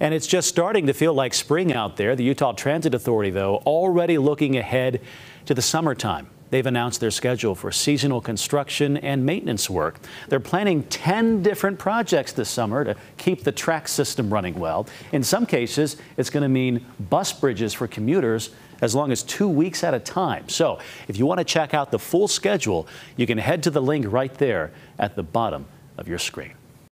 And it's just starting to feel like spring out there. The Utah Transit Authority, though, already looking ahead to the summertime. They've announced their schedule for seasonal construction and maintenance work. They're planning 10 different projects this summer to keep the track system running well. In some cases, it's going to mean bus bridges for commuters as long as two weeks at a time. So if you want to check out the full schedule, you can head to the link right there at the bottom of your screen.